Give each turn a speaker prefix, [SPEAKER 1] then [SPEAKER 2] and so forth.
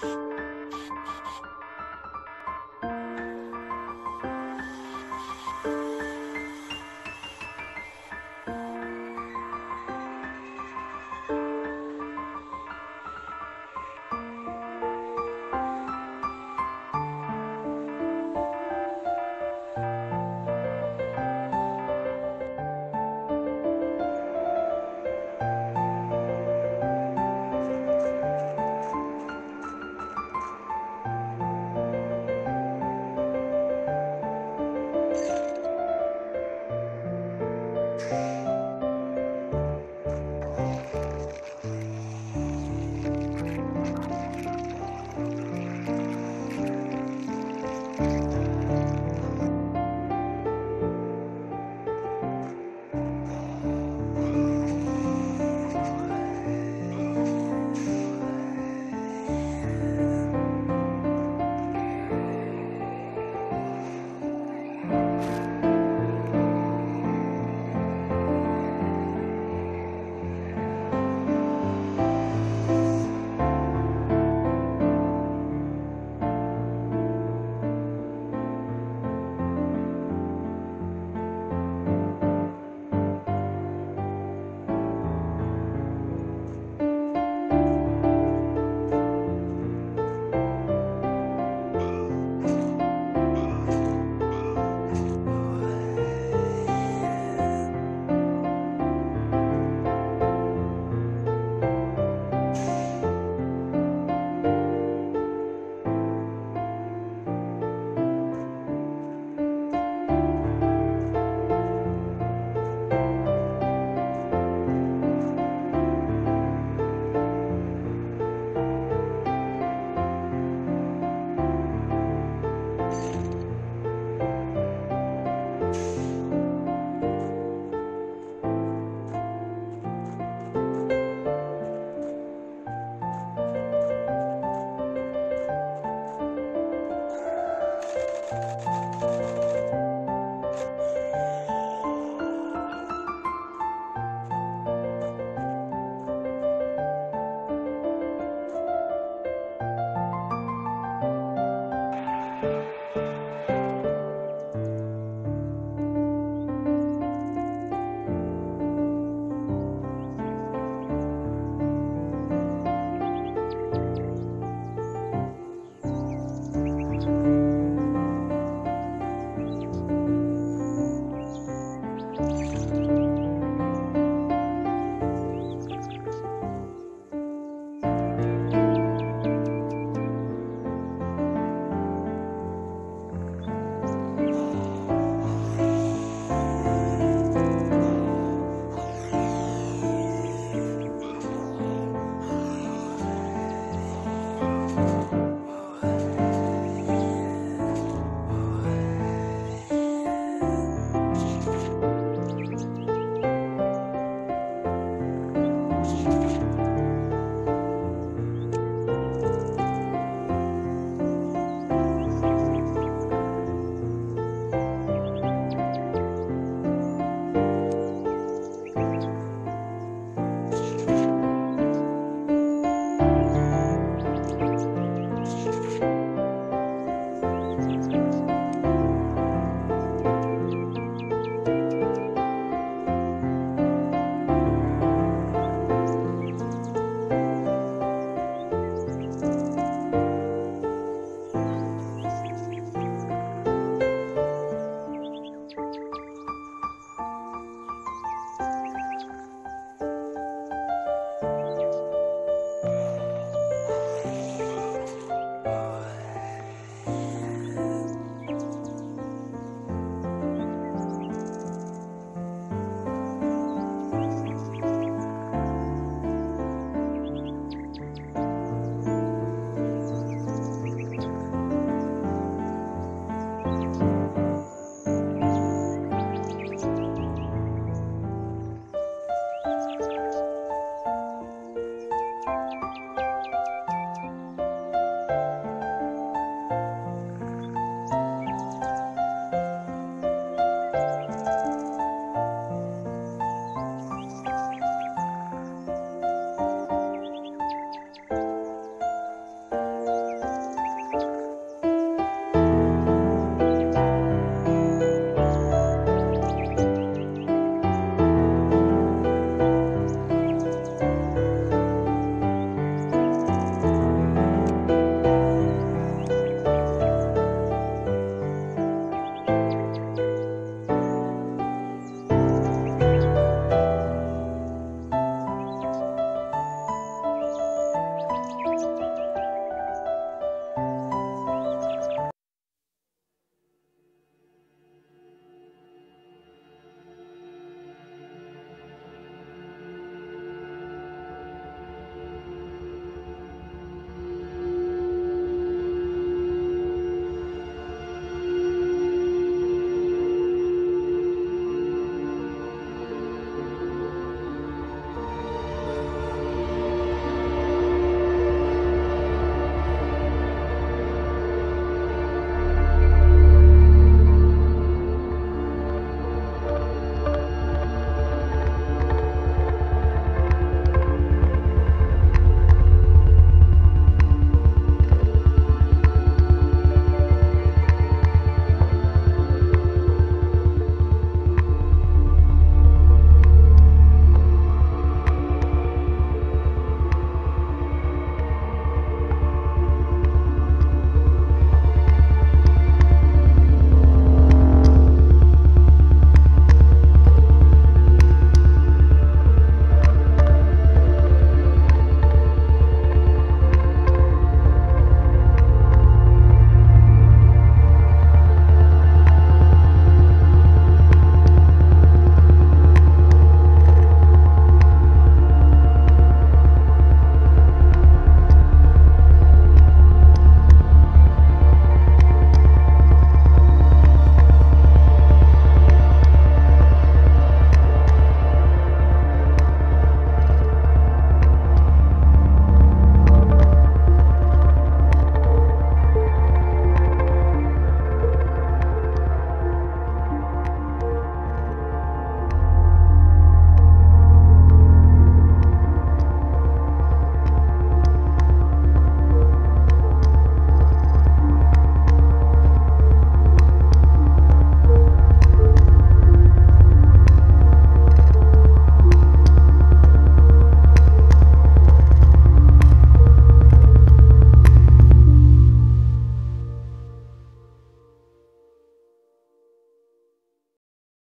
[SPEAKER 1] Bye.